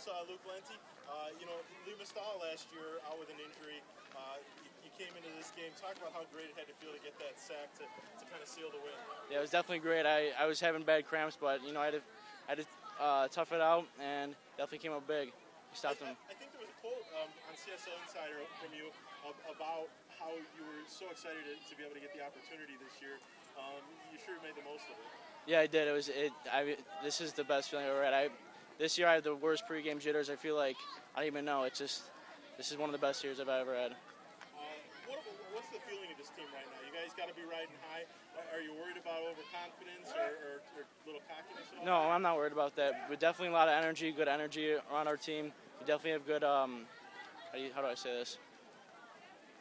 loss, uh, Luke Lenti. Uh, you know, missed all last year out with an injury. Uh, you, you, came into this game. Talk about how great it had to feel to get that sack to, to kind of seal the win. Yeah, it was definitely great. I, I was having bad cramps, but you know I had to, I had to uh, tough it out and definitely came up big. We stopped I, them. I, I think there was a quote um, on CSL Insider from you about how you were so excited to, to, be able to get the opportunity this year. Um, you sure made the most of it. Yeah, I did. It was it. I this is the best feeling I've ever had. I this year I had the worst pregame jitters. I feel like I don't even know. It's just this is one of the best years I've ever had. Uh, what, what's the feeling of this team right now? You guys got to be riding high. Are you worried about overconfidence or, or, or little cockiness? No, I'm not worried about that. We definitely a lot of energy, good energy around our team. We definitely have good. Um, how do, you, how do I say this?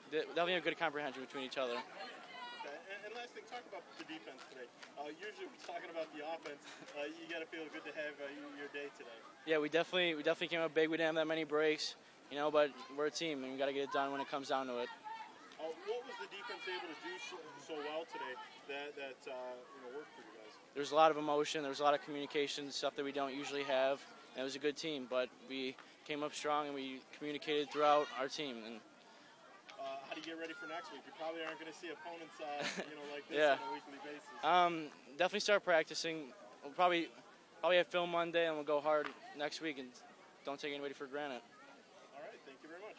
Definitely have good comprehension between each other. Okay. And, and last thing, talk about the defense today. Uh, usually, we're talking about the offense. Uh, you got to feel good to have uh, your day today. Yeah, we definitely we definitely came up big. We didn't have that many breaks, you know, but we're a team and we got to get it done when it comes down to it. Uh, what was the defense able to do so, so well today that that uh, you know worked for you guys? There's a lot of emotion. There's a lot of communication stuff that we don't usually have. And it was a good team, but we came up strong and we communicated throughout our team. And uh, how do you get ready for next week? You probably aren't going to see opponents, uh, you know, like this yeah. on a weekly basis. Um, definitely start practicing. We'll probably Oh, Probably have film Monday, and we'll go hard next week. And don't take anybody for granted. All right. Thank you very much.